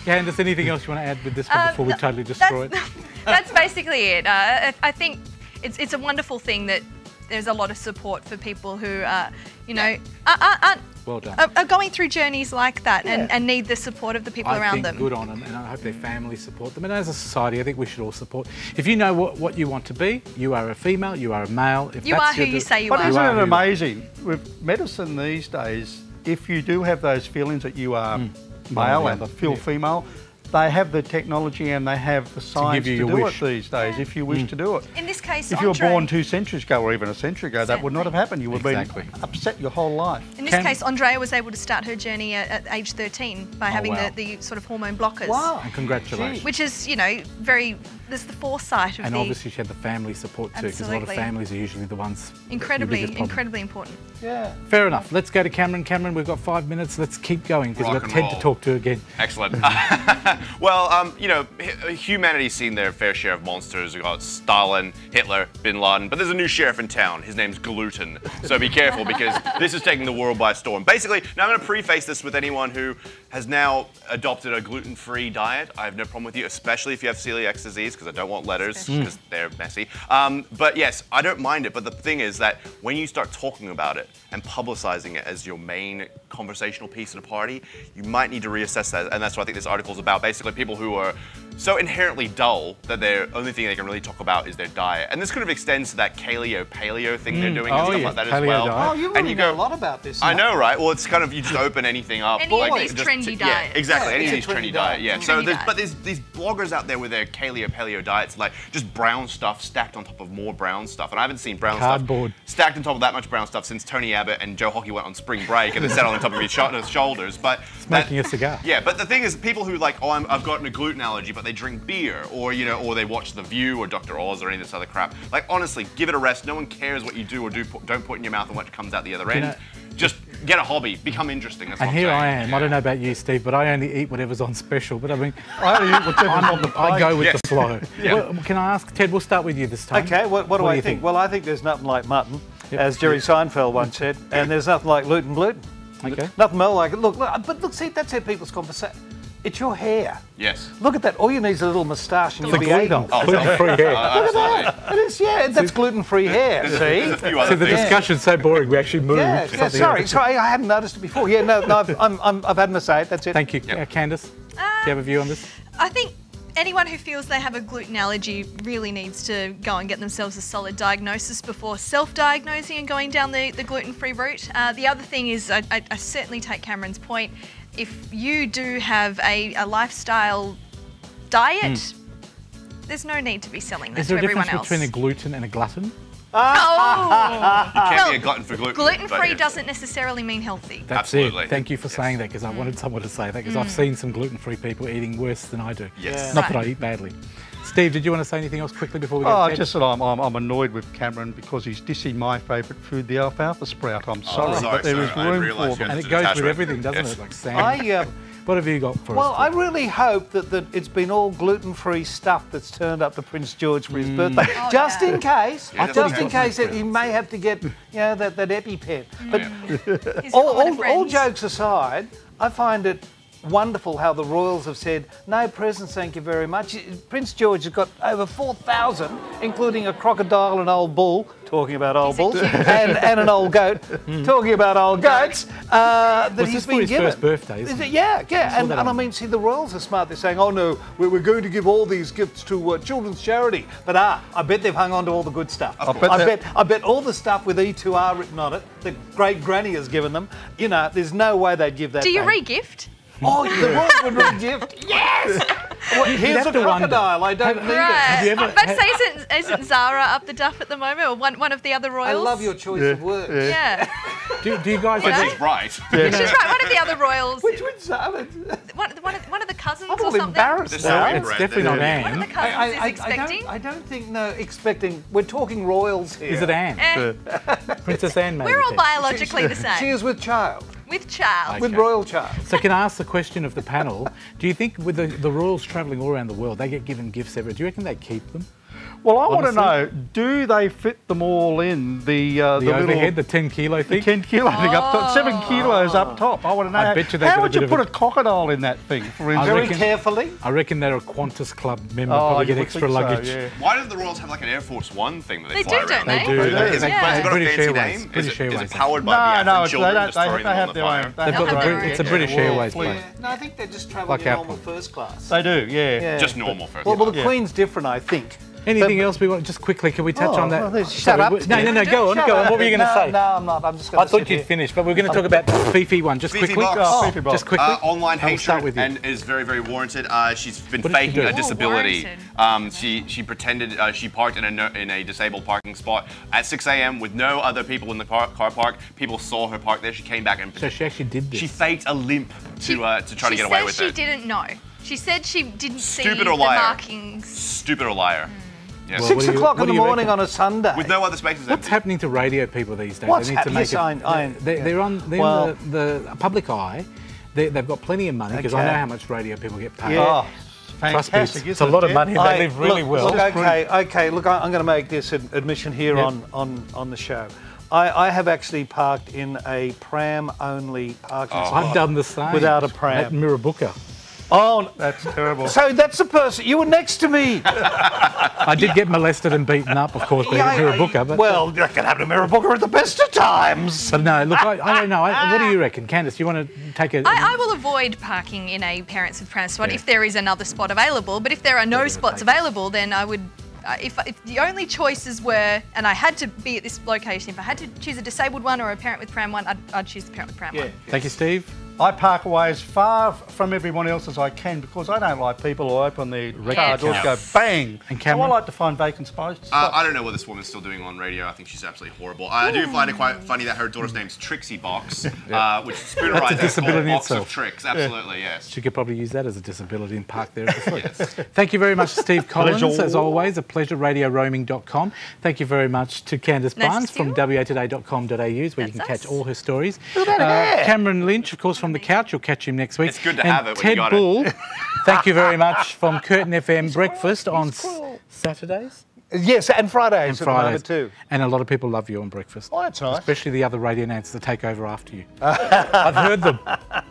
Candice, anything else you want to add with this one Um, before we no, totally destroy it? that's, that's basically it. Uh, I- I think it's it's a wonderful thing that there's a lot of support for people who, uh, you know, are, are, aren't, Well done. are, are going through journeys like that and, and need the support of the people I around think them. good on them, and I hope their families support them. And as a society, I think we should all support. If you know what, what you want to be, you are a female, you are a male. If You that's are who you say you But are. isn't it who you are. amazing? With medicine these days, if you do have those feelings that you are One male or the and feel yeah. female, they have the technology and they have the science to, you your do wish. it these days, if you wish mm. to do it. In this case, If you were born two centuries ago or even a century ago, that would not have happened. You would have Exactly. been upset your whole life. in this Can- case, Andrea was able to start her journey at, at age 13 by oh, having Oh, wow. the, the sort of hormone blockers. Wow. And congratulations. Which is, you know, very. There's the foresight of and the obviously she had the family support too, because a lot of families are usually the ones. your incredibly, biggest incredibly important. Yeah. Fair enough. Let's go to Cameron. Cameron, we've got five minutes. Let's keep going because we've got and Ted to talk to again. Excellent. well, um, you know, humanity's seen their fair share of monsters. We've got Stalin, Hitler, Bin Laden, but there's a new sheriff in town. His name's Gluten. So be careful because this is taking the world by storm. Basically, now I'm going to preface this with anyone who has now adopted a gluten-free diet. I have no problem with you, especially if you have celiac disease, because I don't want letters because they're messy. Um, but yes, I don't mind it. But the thing is that when you start talking about it and publicizing it as your main conversational piece at a party, you might need to reassess that. And that's what I think this article is about. Basically, people who are so inherently dull that their only thing they can really talk about is their diet. And this kind of extends to that paleo paleo thing they're mm. doing and Oh, stuff yeah. like that as Paleo well. diet. Oh, you And you know go- a lot about this. I know, right? Well, it's kind of you just open anything up. Any of these just trendy yeah, diets. exactly. Yeah, any of these trendy trendy diet. diet. Yeah. Trendy So, there's, diet. but there's these bloggers out there with their paleo paleo diets, like just brown stuff stacked on top of more brown stuff. And I haven't seen brown Cardboard. stuff stacked on top of that much brown stuff since Tony Abbott and Joe Hockey went on spring break and they sat on top of each uh, other's shoulders. But Smoking a cigar. yeah, but the thing is, people who like, oh, I'm, I've gotten a gluten allergy, but they drink beer, or you know, or they watch The View or Dr. Oz or any of this other crap. Like, honestly, give it a rest. No one cares what you do or do put, don't put in your mouth and what comes out the other end. know- Just get a hobby, become interesting. That's And what here I'm I I don't know about you, Steve, but I only eat whatever's on special. But I mean, I only eat whatever's I'm, on the I go with Yes. the flow. Yeah. Well, can I ask Ted? We'll start with you this time. Okay, what, what do I you think? Well, I think there's nothing like mutton, Yep. as Jerry Seinfeld once said, and there's nothing like gluten gluten. Okay. Nothing more like it. Look, look, but look, see, that's how people's conversation. It's your hair. Yes. Look at that. All you need is a little moustache and you'll be gluten. Adolf. Oh, Gluten-free hair. Uh, absolutely. It is, yeah, that's gluten-free hair. See? a See, other the things. discussion's so boring. We actually moved. Yeah, yeah, sorry, else. sorry, I hadn't noticed it before. Yeah, no, no, I've, I'm, I'm, I've had my say. That's it. Thank you, Yep. uh, Candice. Do you have a view on this? I think anyone who feels they have a gluten allergy really needs to go and get themselves a solid diagnosis before self-diagnosing and going down the, the gluten-free route. Uh, the other thing is, I, I, I certainly take Cameron's point. If you do have a, a lifestyle diet, there's no need to be selling that. Is to there a everyone difference else. between a gluten and a glutton? Oh, You can't be Well, a glutton for gluten. Gluten-free yes. doesn't necessarily mean healthy. That's Absolutely. it. Thank you for Yes. saying that because I wanted someone to say that because I've seen some gluten-free people eating worse than I do. Yes. Not that I eat badly. Steve, did you want to say anything else quickly before we go? Oh, to just that I'm, I'm, I'm annoyed with Cameron because he's dissing my favourite food, the alfalfa sprout. I'm sorry, sorry, but there sorry, is room for you them. and it goes with everything, doesn't Yes. it? Like sand. I, uh, what have you got for well, us? I really hope that, that it's been all gluten-free stuff that's turned up to Prince George for his Mm. birthday, Oh, just yeah. in case, Yeah, just that's in case that he may have to get, you know, that, that EpiPen. But His all, all, all jokes aside, I find it wonderful how the royals have said no presents, thank you very much. Prince George has got over four thousand, including a crocodile, an old bull. Talking about old bulls and, and an old goat. talking about old goats. Uh, that Was he's this for been his given. first birthday, isn't it? it? Yeah, yeah. And, and I mean, see, the royals are smart. They're saying, oh no, we're, we're going to give all these gifts to uh, children's charity. But ah, I bet they've hung on to all the good stuff. I bet I bet, I bet all the stuff with E2R written on it, that great granny has given them, you know, there's no way they'd give that Do you back. re-gift? Oh, the royals would re-gift. Yes! Well, here's a to wonder. crocodile. I don't Have- need Right. you ever- but say, isn't, isn't Zara up the duff at the moment, or one, one of the other royals? I love your choice Yeah, of words. Yeah. do, do you guys But ever, she's right. She's right. One of the other royals. Which one's that? One, one, of, one of the cousins I'm or all something. embarrassed They're now. so it's definitely not doing it. One of the Anne. cousins I, I, is I, I, expecting. don't, I don't think, no, expecting. We're talking royals here. Is it Anne? Eh, Princess Anne, maybe? we're all Ted? biologically the same. She is with child, with child. with royal Charles. So can I ask the question of the panel? Do you think with the, the royals travelling all around the world, they get given gifts everywhere? Do you reckon they keep them? Well, I want to know: Do they fit them all in the uh, The, the, overhead, little the 10 kilo the thing? 10 kilo thing up top, seven kilos up top? I want to know. I how- bet you they how got a would you put a- a crocodile in that thing? For I instance, Very reckon- carefully. I reckon they're a Qantas Club member, Oh, probably get extra think so, luggage. yeah. Why don't the Royals have like an Air Force One thing that they, They fly do, around? don't they? They do. They They, do. Is it, Yeah. it got a British fancy Airways. name? British is, it, is Airways. it powered by No, the no, Afghan it's, they children just They, throwing they them on have the their fire? own. They They've got the their own it's a British Airways plane. No, I think they just travel Like in normal first class. They do, yeah. Yeah. Just normal first. class. well, the Queen's different, I think. Anything But- else we want? Just quickly, can we touch Oh, on that? well, there's- Sorry, shut up, we- No, no, no, go on, go on. What were you going to no, say? No, I'm not. I'm just going I thought you'd finished, but we're going to talk about the Fifi one just Fifi quickly. box. Oh, Fifi box. Just quickly. Uh, online I'll hatred start with you. and is very, very warranted. Uh, she's been What did she faking a Oh, disability. warranted. Um, she she pretended uh, she parked in a no, in a disabled parking spot at 6 a.m. with no other people in the car, car park. People saw her park there. She came back and So she actually did this. she faked a limp She- to uh, to try to get away says with she it. She didn't know. She said she didn't see Stupid the or liar? markings. Stupid or liar? Yes. Well, Six you- o'clock in the morning reckon? on a Sunday. with no other spaces What's empty. happening to radio people these days? What's they need hap- to make yes, it, I- I- they, yeah. they're on they're Well- in the, the public eye. They, they've got plenty of money because I know how much radio people get paid. Yeah. Oh, Trust me, oh, it's, fantastic. it's a lot of Ted? money. They I- live really look, well. Look, okay, okay. Look, I- I'm going to make this ad- admission here Yep. on, on, on the show. I, I have actually parked in a pram-only parking Oh. spot. I've done the same Without a pram. at Mirrabooka. Oh, That's terrible. so that's the person. You were next to me. I did get molested and beaten up, of course, by Yeah, I- Mirrabooka. But, well, that can happen to Mirrabooka at the best of times. but no, look, I, I don't know. I, what do you reckon, Candice? You want to take a? I, I will avoid parking in a parents with prams spot Yeah. if there is another spot available. But if there are no spots available, then I would. Uh, if, if the only choices were, and I had to be at this location, if I had to choose a disabled one or a parent with pram one, I'd, I'd choose the parent with pram Yeah. one. Thank you, Steve. I park away as far from everyone else as I can because I don't like people who open their car doors go bang. And so Cameron? I like to find vacant spots. Uh, I don't know what this woman's still doing on radio. I think she's absolutely horrible. I do find it quite funny that her daughter's name's Trixie Box, uh, which is spooner That's a disability Box itself. of Tricks. Absolutely, yes. She could probably use that as a disability and park there at the foot. Thank you very much, Steve Collins. Pleasure. As always, a pleasure, radioroaming.com. Thank you very much to Candice Nice Barnes to from you. watoday.com.au, where you That's can catch us. all her stories. Uh, Cameron Lynch, of course, from The Couch. You'll catch him next week. It's good to and have it when Ted you got it. Bull, thank you very much from Curtin FM Breakfast on s- Saturdays Yes, and Fridays and at Fridays. too. And a lot of people love you on Breakfast. Oh, that's nice. Especially the other radio announcers that take over after you. I've heard them.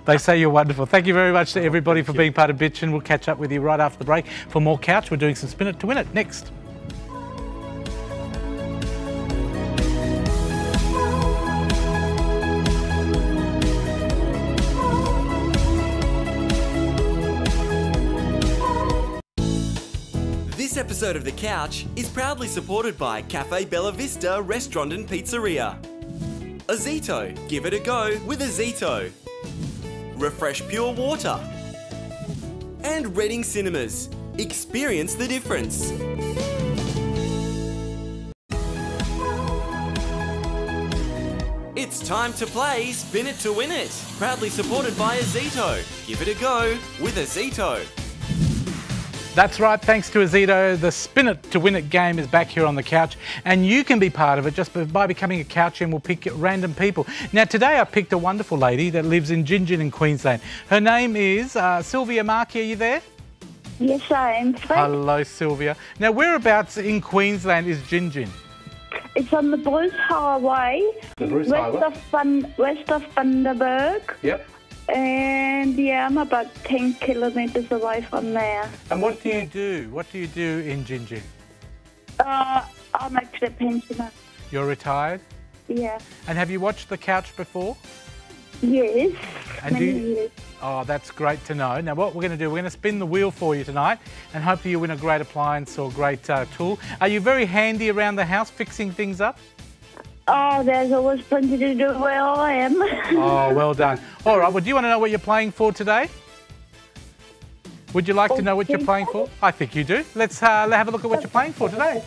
They say you're wonderful. Thank you very much to oh, everybody for being part of Bitchin. We'll catch up with you right after the break for more couch. We're doing some spin it to win it next. Episode of The Couch is proudly supported by Cafe Bella Vista Restaurant and Pizzeria. Ozito, give it a go with Ozito. Refresh Pure Water. And Reading Cinemas, experience the difference. It's time to play Spin It to Win It, proudly supported by Ozito. Give it a go with Ozito. That's right, thanks to Ozito, the Spin It to Win It game is back here on the couch, and you can be part of it just by becoming a couch and we'll pick random people. Now, today I picked a wonderful lady that lives in Gin Gin in Queensland. Her name is uh, Sylvia Markey. Are you there? Yes, I am. Hello, Sylvia. Now, whereabouts in Queensland is Gin Gin? It's on the Bruce Highway, The Bruce west Highway? of Bun- west of Bundaberg, Yep. And yeah, I'm about ten kilometres away from there. And what do you do? What do you do in Gin Gin? Uh, I'm actually a pensioner. You're retired? Yeah. And have you watched The Couch before? Yes. And many do you- years. Oh, that's great to know. Now, what we're going to do, we're going to spin the wheel for you tonight, and hopefully you win a great appliance or great uh, tool. Are you very handy around the house fixing things up? Oh, there's always plenty to do where I am. Oh, well done. All right, well, do you want to know what you're playing for today? Would you like to know what you're playing for? I think you do. Let's uh, have a look at what you're playing for today.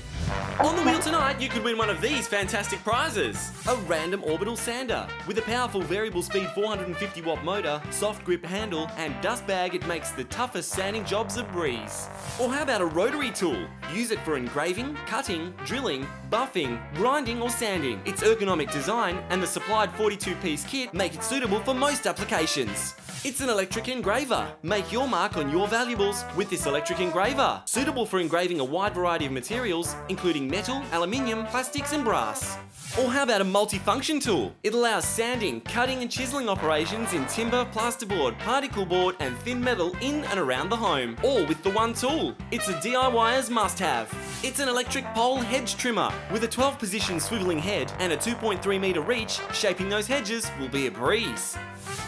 On the wheel tonight, you could win one of these fantastic prizes. A random orbital sander. With a powerful variable speed 450 watt motor, soft grip handle, and dust bag, it makes the toughest sanding jobs a breeze. Or how about a rotary tool? Use it for engraving, cutting, drilling, buffing, grinding, or sanding. Its ergonomic design and the supplied 42 piece kit make it suitable for most applications. It's an electric engraver. Make your mark on your valuables with this electric engraver. Suitable for engraving a wide variety of materials, including metal, aluminium, plastics, and brass. Or how about a multifunction tool? It allows sanding, cutting, and chiseling operations in timber, plasterboard, particle board, and thin metal in and around the home, all with the one tool. It's a DIYer's must have. It's an electric pole hedge trimmer with a 12 position swiveling head and a 2.3 metre reach. Shaping those hedges will be a breeze.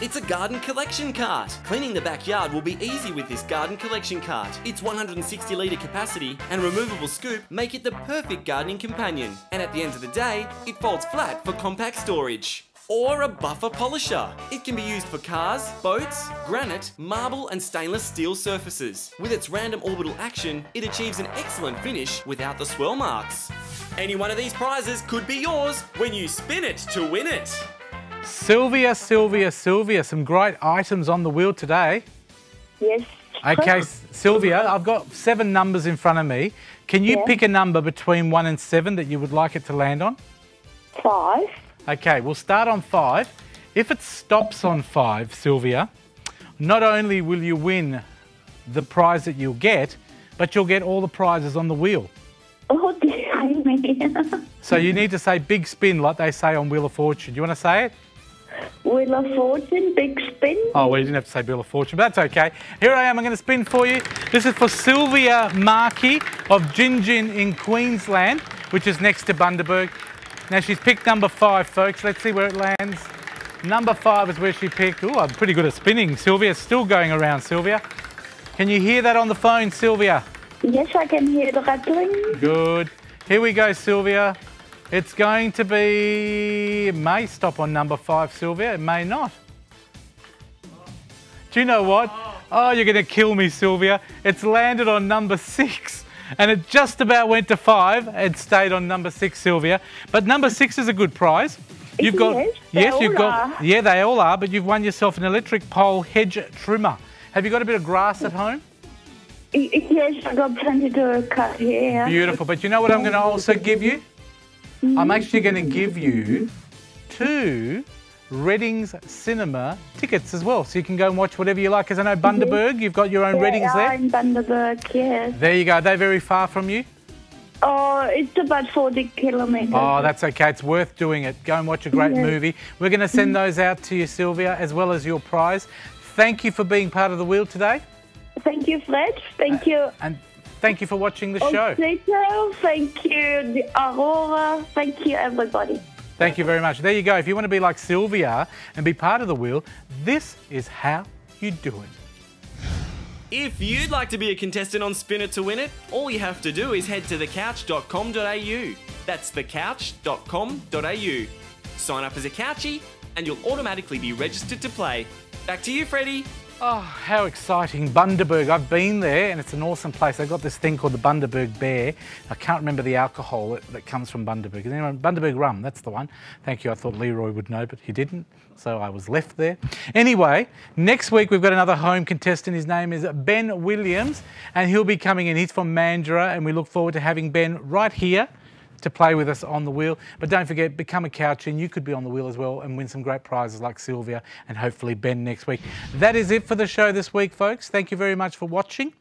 It's a garden collection cart. Cleaning the backyard will be easy with this garden collection cart. Its 160 litre capacity and removable scoop make it the perfect gardening companion. And at the end of the day, it folds flat for compact storage. Or a buffer polisher. It can be used for cars, boats, granite, marble, and stainless steel surfaces. With its random orbital action, it achieves an excellent finish without the swirl marks. Any one of these prizes could be yours when you spin it to win it. Sylvia, Sylvia, Sylvia, some great items on the wheel today. Yes. Okay, Sylvia, I've got seven numbers in front of me. Can you Yeah. pick a number between one and seven that you would like it to land on? Five. Okay, we'll start on five. If it stops on five, Sylvia, not only will you win the prize that you'll get, but you'll get all the prizes on the wheel. Oh dear. So you need to say big spin like they say on Wheel of Fortune. Do you want to say it? Wheel of Fortune, big spin. Oh, well, you didn't have to say Wheel of Fortune, but that's okay. Here I am, I'm going to spin for you. This is for Sylvia Markey of Gin Gin in Queensland, which is next to Bundaberg. Now she's picked number five, folks. Let's see where it lands. Number five is where she picked. Oh, I'm pretty good at spinning. Sylvia's still going around, Sylvia. Can you hear that on the phone, Sylvia? Yes, I can hear the rattling. Good. Here we go, Sylvia. It's going to be. May stop on number five, Sylvia. It may not. Do you know what? Oh, you're going to kill me, Sylvia. It's landed on number six. And it just about went to five. It stayed on number six, Sylvia. But number six is a good prize. You've got Yes, yes, you've got are. yeah, they all are. But you've won yourself an electric pole hedge trimmer. Have you got a bit of grass at home? Yes, I got plenty to cut here. Beautiful. But you know what I'm going to also give you? I'm actually going to give you two Readings Cinema tickets as well. So you can go and watch whatever you like. Because I know mm-hmm. Bundaberg, you've got your own Readings yeah, there. in Bundaberg, yes. There you go. They're very far from you. Oh, it's about 40 kilometres. Oh, that's okay. It's worth doing it. Go and watch a great Yes. movie. We're going to send mm-hmm. those out to you, Sylvia, as well as your prize. Thank you for being part of the wheel today. Thank you, Fred. Thank you. And thank you for watching the oh, show. Ozito. Thank you, the Aurora. Thank you, everybody. Thank you very much. There you go. If you want to be like Sylvia and be part of the wheel, this is how you do it. If you'd like to be a contestant on Spin It to Win It, all you have to do is head to thecouch.com.au. That's thecouch.com.au. Sign up as a couchie, and you'll automatically be registered to play. Back to you, Freddie. Oh, how exciting. Bundaberg. I've been there and it's an awesome place. They've got this thing called the Bundaberg Bear. I can't remember the alcohol that, that comes from Bundaberg. Is anyone, Bundaberg rum, that's the one. Thank you. I thought Leroy would know, but he didn't. So I was left there. Anyway, next week we've got another home contestant. His name is Ben Williams and he'll be coming in. He's from Mandurah and we look forward to having Ben right here to play with us on the wheel. But don't forget, become a couch and you could be on the wheel as well and win some great prizes like Sylvia and hopefully Ben next week. That is it for the show this week, folks. Thank you very much for watching.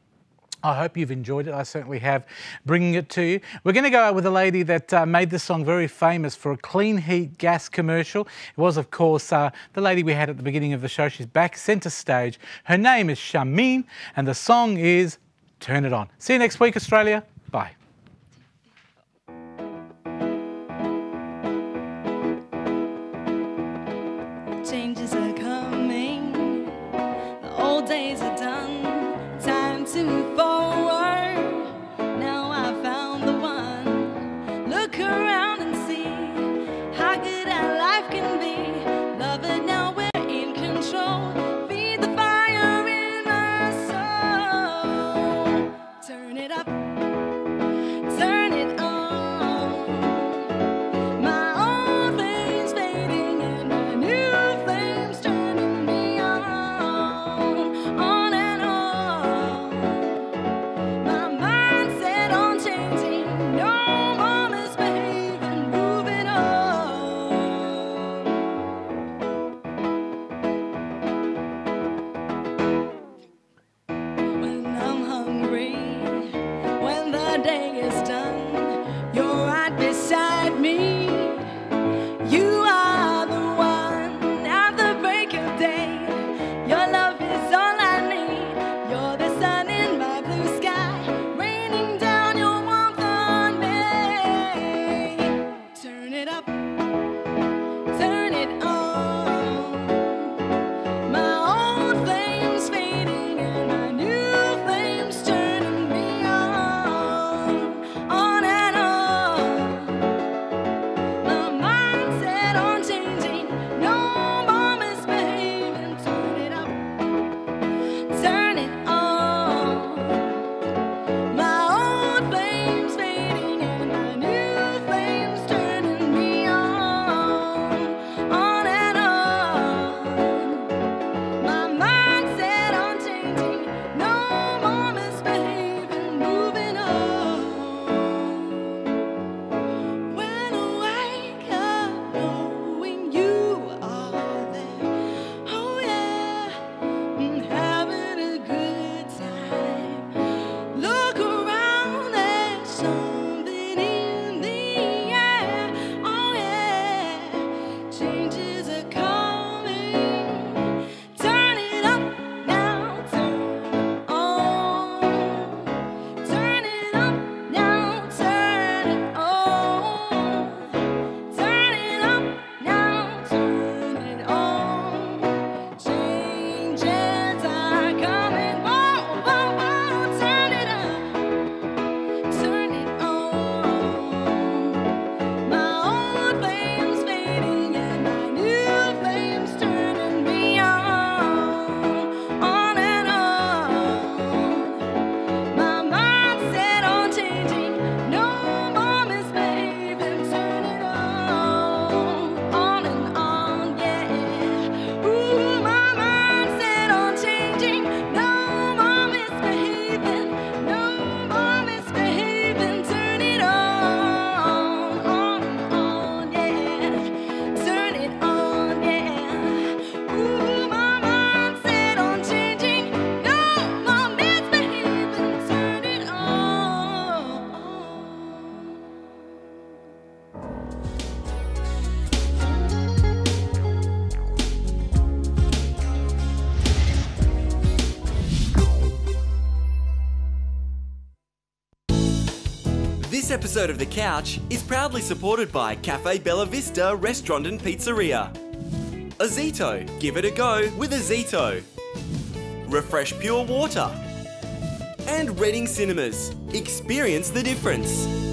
I hope you've enjoyed it. I certainly have, bringing it to you. We're going to go out with a lady that uh, made this song very famous for a clean heat gas commercial. It was, of course, uh, the lady we had at the beginning of the show. She's back centre stage. Her name is Shameem, and the song is Turn It On. See you next week, Australia. Bye. This episode of The Couch is proudly supported by Cafe Bella Vista Restaurant and Pizzeria. Ozito, give it a go with Ozito. Refresh Pure Water. And Reading Cinemas, experience the difference.